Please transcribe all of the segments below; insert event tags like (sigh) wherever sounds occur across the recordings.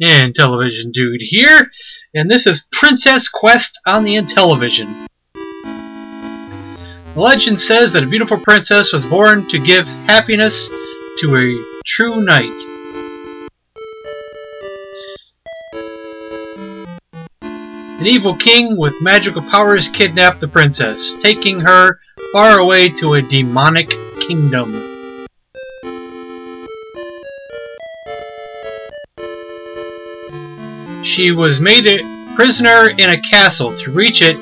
Intellivision Dude here, and this is Princess Quest on the Intellivision. The legend says that a beautiful princess was born to give happiness to a true knight. An evil king with magical powers kidnapped the princess, taking her far away to a demonic kingdom. She was made a prisoner in a castle. To reach it,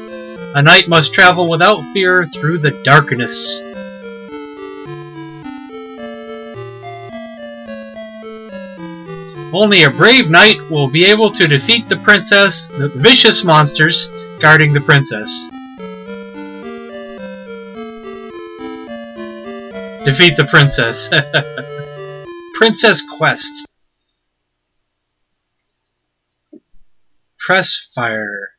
a knight must travel without fear through the darkness. Only a brave knight will be able to defeat the princess, the vicious monsters guarding the princess. Defeat the princess. (laughs) princess Quest. Press fire.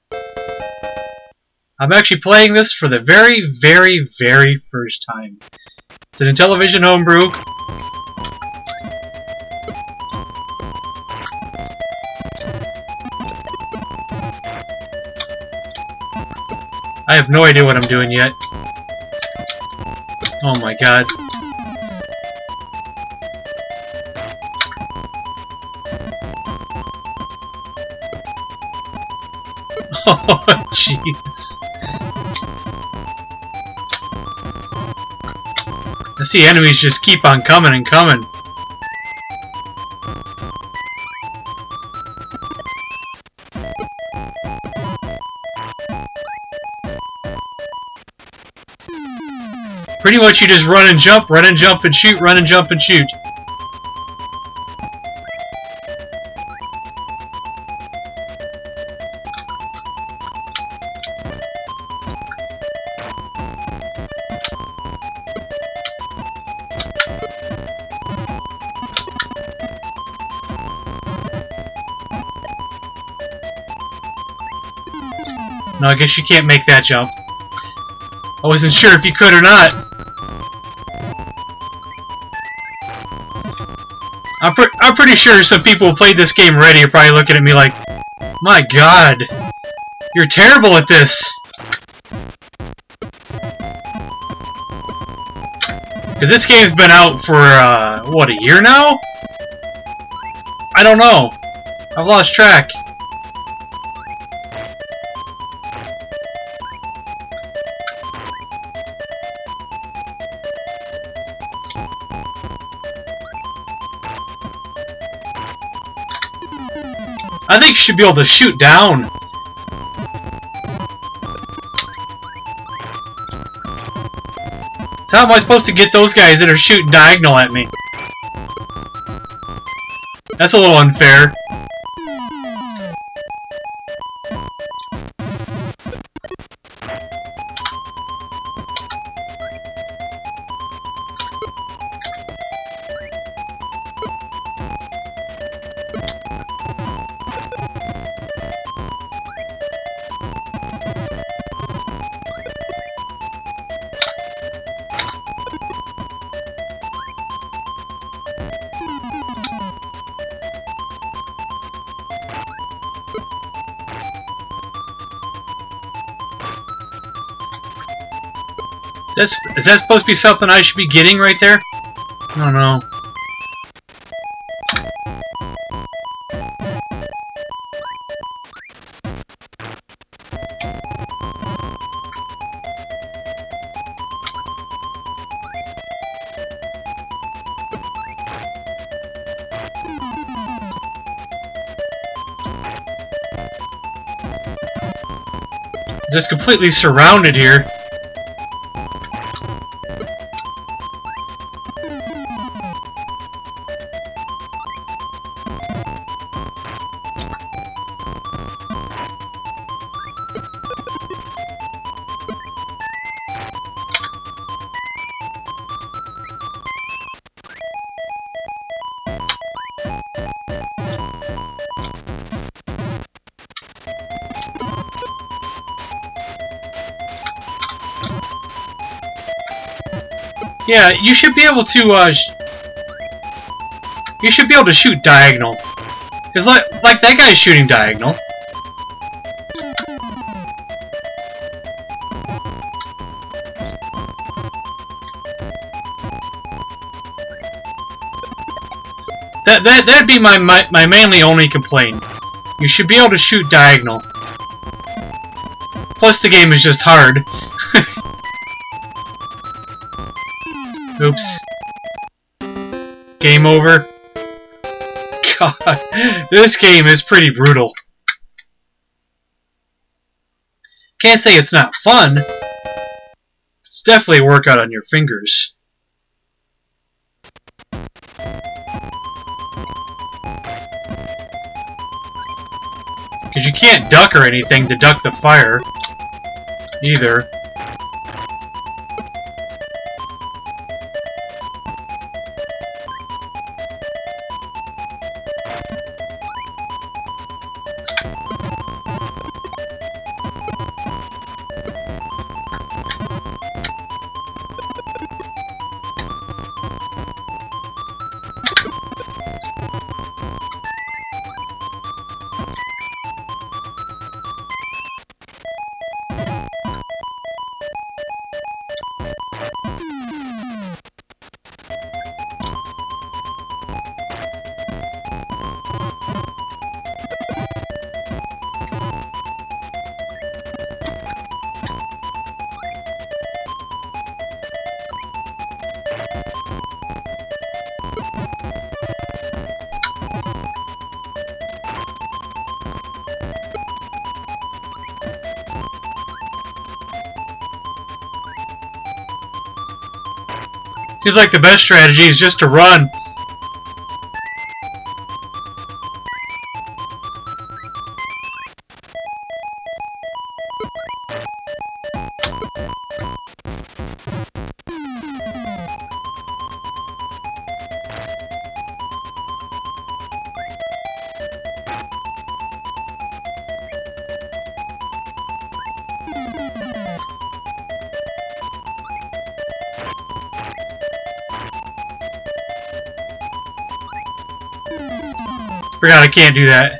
I'm actually playing this for the very, very, very first time. It's an Intellivision homebrew. I have no idea what I'm doing yet. Oh my god. Oh, jeez. I see enemies just keep on coming and coming. Pretty much you just run and jump, run and jump and shoot, run and jump and shoot. No, I guess you can't make that jump. I wasn't sure if you could or not. I'm, pre I'm pretty sure some people who played this game already are probably looking at me like, My god, you're terrible at this! Because this game's been out for, uh, what, a year now? I don't know. I've lost track. I think you should be able to shoot down. So how am I supposed to get those guys that are shooting diagonal at me? That's a little unfair. Is that, is that supposed to be something I should be getting right there? I don't know. Just completely surrounded here. Yeah, you should be able to, uh... You should be able to shoot diagonal. Because like, like that guy's shooting diagonal. That, that, that'd be my, my, my mainly only complaint. You should be able to shoot diagonal. Plus the game is just hard. Oops. Game over. God, this game is pretty brutal. Can't say it's not fun. It's definitely a workout on your fingers. Because you can't duck or anything to duck the fire. Either. Seems like the best strategy is just to run. Forgot I can't do that.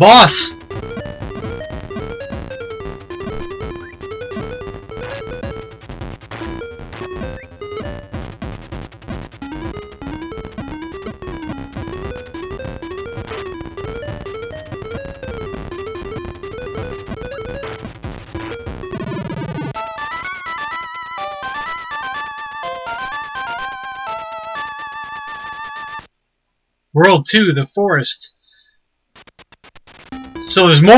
Boss! World 2, The Forest. So there's more!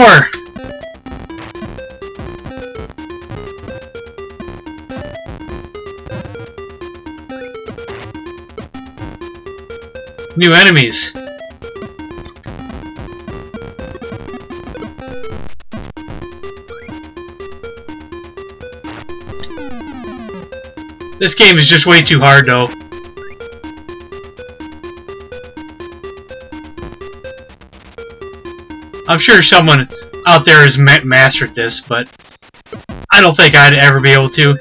New enemies. This game is just way too hard though. Sure someone out there has ma mastered this, but I don't think I'd ever be able to.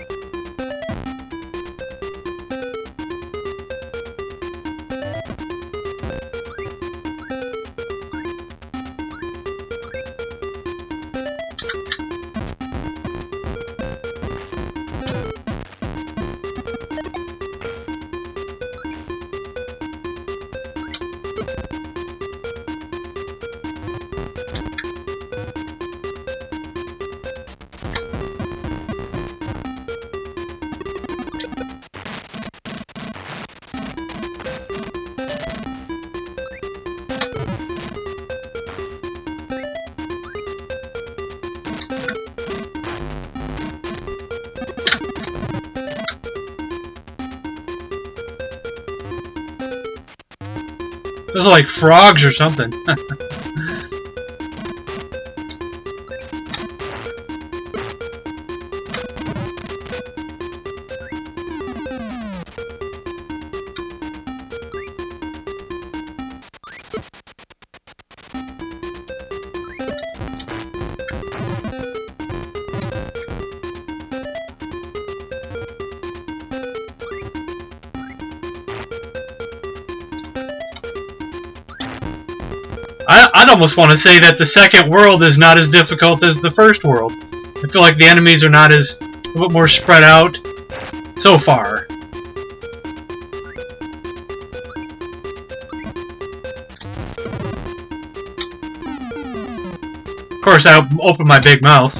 Those are like frogs or something. (laughs) I, I'd almost want to say that the second world is not as difficult as the first world. I feel like the enemies are not as a bit more spread out so far. Of course, I open my big mouth.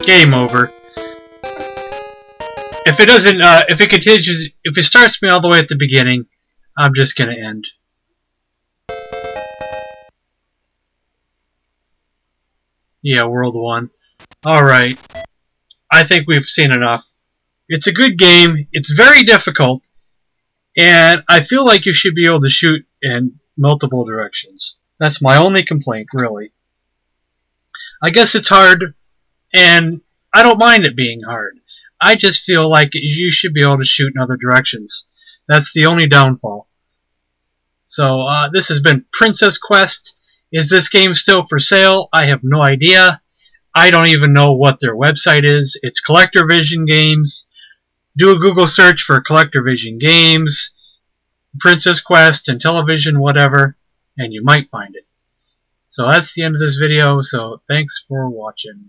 Game over if it doesn't, uh, if it continues, if it starts me all the way at the beginning, I'm just gonna end. Yeah, World 1. Alright. I think we've seen enough. It's a good game. It's very difficult. And I feel like you should be able to shoot in multiple directions. That's my only complaint, really. I guess it's hard, and I don't mind it being hard. I just feel like you should be able to shoot in other directions. That's the only downfall. So, uh, this has been Princess Quest. Is this game still for sale? I have no idea. I don't even know what their website is. It's CollectorVision Games. Do a Google search for CollectorVision Games, Princess Quest, Intellivision, whatever, and you might find it. So that's the end of this video, so thanks for watching.